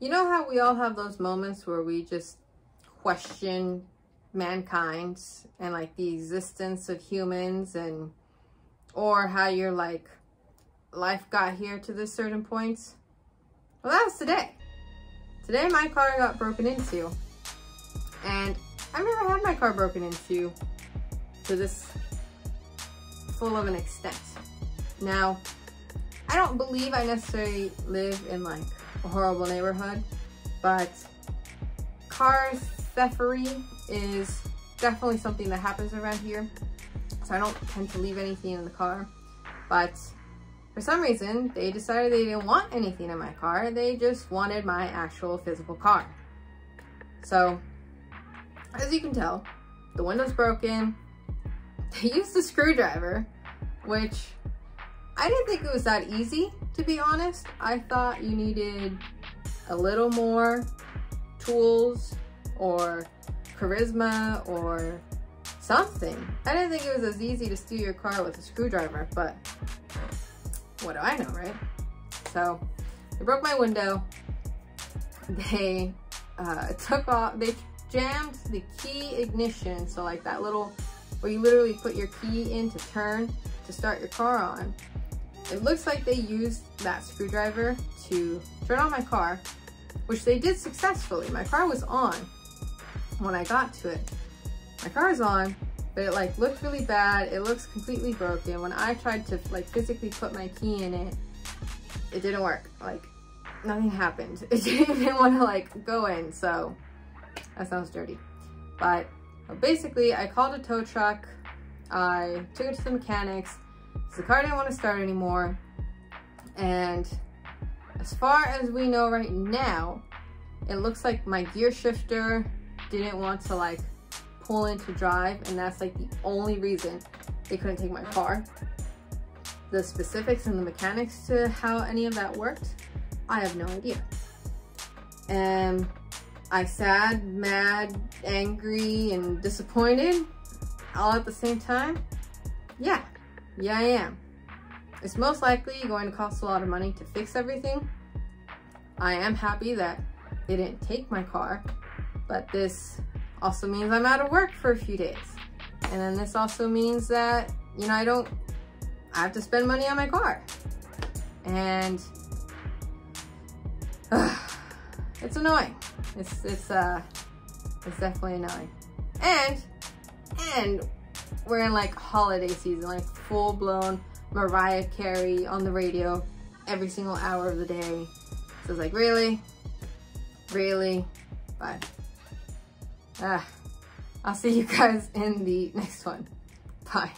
You know how we all have those moments where we just question mankind and like the existence of humans and or how your like life got here to this certain point? Well, that was today. Today my car got broken into and I've never had my car broken into to this full of an extent. Now, I don't believe I necessarily live in like a horrible neighborhood, but car theftery is definitely something that happens around here. So I don't tend to leave anything in the car, but for some reason, they decided they didn't want anything in my car. They just wanted my actual physical car. So, as you can tell, the window's broken. They used a screwdriver, which I didn't think it was that easy, to be honest. I thought you needed a little more tools or charisma or something. I didn't think it was as easy to steal your car with a screwdriver, but what do I know, right? So they broke my window. They uh, took off, they jammed the key ignition. So like that little, where you literally put your key in to turn to start your car on. It looks like they used that screwdriver to turn on my car, which they did successfully. My car was on when I got to it. My car is on, but it like looked really bad. It looks completely broken. When I tried to like physically put my key in it, it didn't work. Like nothing happened. It didn't even want to like go in. So that sounds dirty. But basically I called a tow truck. I took it to the mechanics the car didn't want to start anymore. And as far as we know right now, it looks like my gear shifter didn't want to like pull into drive and that's like the only reason they couldn't take my car. The specifics and the mechanics to how any of that worked, I have no idea. And I sad, mad, angry, and disappointed all at the same time. Yeah, yeah, I am. It's most likely going to cost a lot of money to fix everything. I am happy that they didn't take my car, but this also means I'm out of work for a few days. And then this also means that, you know, I don't, I have to spend money on my car. And uh, it's annoying. It's, it's, uh, it's definitely annoying. And, and we're in like holiday season, like full blown Mariah Carey on the radio every single hour of the day. So it's like, really? Really? But, ah, I'll see you guys in the next one. Bye.